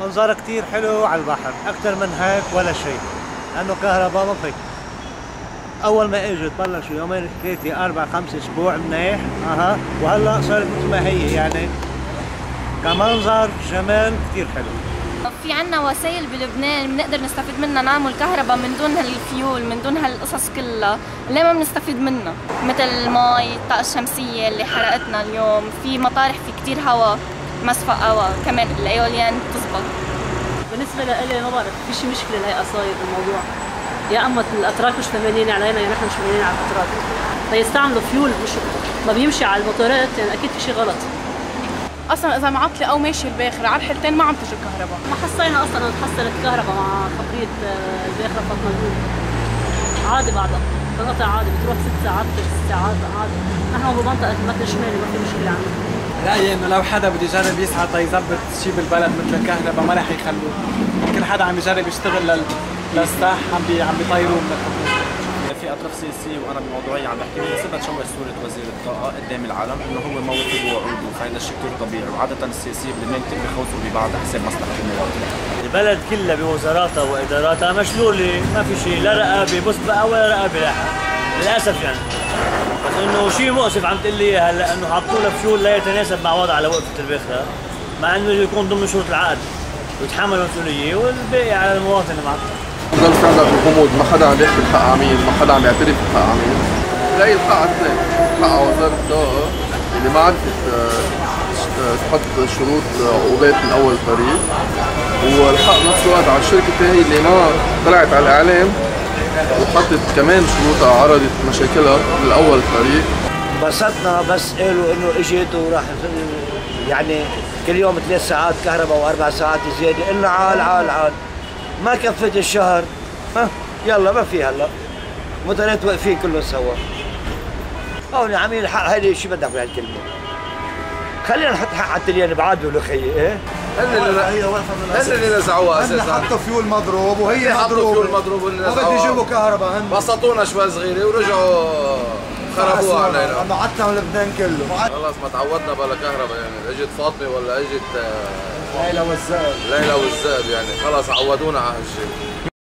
منظر كتير حلو على البحر أكثر من هيك ولا شيء لأنه كهرباء ما فيك. أول ما إجت بلشوا يومين ثلاثة أربع خمس أسبوع منيح أها وهلأ صارت مثل ما هي يعني. كمنظر جمال كثير حلو. في عنا وسائل بلبنان بنقدر نستفيد منها نعمل كهرباء من دون هالفيول من دون هالقصص كلها. ليه ما بنستفيد منها؟ مثل المي الطاقة الشمسية اللي حرقتنا اليوم في مطارح في كتير هواء مصفى هواء كمان الإيوليان بتزبط بالنسبة لإلي ما بعرف في شي مشكلة لهي قصاير بالموضوع. يا أما الأتراك مش فهمانين علينا يا نحن مش فهمانين على الأتراك. فيستعملوا فيول مش ما بيمشي على الموتورات يعني أكيد في شي غلط. أصلا إذا معطله أو ماشي الباخرة على الحلتين ما عم تجي كهرباء ما حسينا أصلا إنه تحصلت كهرباء مع خبريه آه، الباخرة فاطمه الجول عادي بعدها. تنقطع عادي بتروح ست ساعات ست ساعات عادي. نحن بمنطقه المتن الشمالي ما في مشكلة عندنا. رأيي إنه لو حدا بده يجرب يسعى تيظبط شيء بالبلد مثل الكهرباء ما رح يخلوه. كل حدا عم يجرب يشتغل لل... للسلاح عم بي... عم بيطيروه من الحكومة. في أطراف سياسيه وأنا بموضوعيه عم بحكي بمناسبه شوه صوره وزير الطاقة قدام العالم إنه هو موفي بوعوده فهذا الشيء كثير طبيعي. وعادة السياسيه بلبنان كثير بخوضوا ببعض حسب مصلحة المواطن البلد كلها بوزاراتها وإداراتها مشلولة ما في شيء لا رقابة مسبقه ولا رقابة لاحقه للأسف يعني. بس إنه شيء مؤسف عم تقول لي هلا إنه حطوا لك فيول لا يتناسب مع وضع على وقفة مع إنه يكون ضمن شروط العقد ويتحمل المسؤولية والباقي على المواطن المعطل بضل في عندك الغموض ما حدا عم يحكي الحق عميل ما حدا عم يعترف بحق عميل تلاقي الحق الحق على وزارة الطاقة اللي ما عرفت آه، تحط شروط عقوبات من أول طريق. والحق نفس الوقت على الشركة الثانية اللي ما طلعت على الإعلام وحطت كمان شروطها عرضت مشاكلها من اول طريق انبسطنا بس قالوا إنه إجت وراح يعني كل يوم ثلاث ساعات كهرباء وأربع ساعات زيادة. قلنا عال عال عال. ما كفت الشهر. ها يلا ما في هلا. موتورات واقفين كلهم سوا. هون عميل الحق هيدي شو بدك بهالكلمة؟ خلينا نحط حق على التليان بعاد له خيي إيه؟ هن اللي هي هن اللي نزعوها أساسا. حطوا فيول مضروب وهي حطوا فيول مضروب بده يجيبوا كهرباء هن بسطونا شوي صغيرة ورجعوا خربوها علينا. بعتنا لبنان كله. خلص ما تعودنا بلا كهرباء يعني. اجت فاطمة ولا اجت ليلى والزاب ليلى والذئب يعني. خلص عودونا على هالشيء